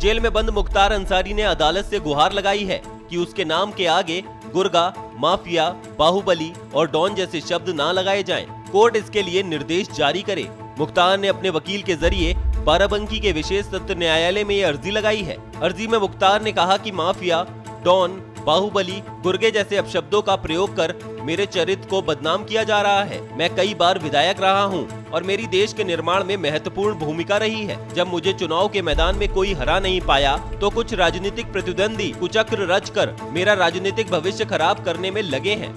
Jail में बंद मुख्तार अंसारी ने अदालत से गुहार लगाई है कि उसके नाम के आगे गुर्गा, माफिया, बाहुबली और डॉन जैसे शब्द ना लगाए जाएँ। कोर्ट इसके लिए निर्देश जारी करे मुख्तार ने अपने वकील के ज़रिए बाराबंकी के विशेष सत्र न्यायालय में ये अर्जी लगाई है अर्जी में मुख्तार ने कहा कि माफिया डॉन, बाहुबली गुर्गे जैसे अपशब्दों का प्रयोग कर मेरे चरित्र को बदनाम किया जा रहा है। मैं कई बार विधायक रहा हूँ और मेरी देश के निर्माण में महत्वपूर्ण भूमिका रही है। जब मुझे चुनाव के मैदान में कोई हरा नहीं पाया तो कुछ राजनीतिक प्रतिद्वंदी कुचक्र रच कर मेरा राजनीतिक भविष्य खराब करने में लगे हैं।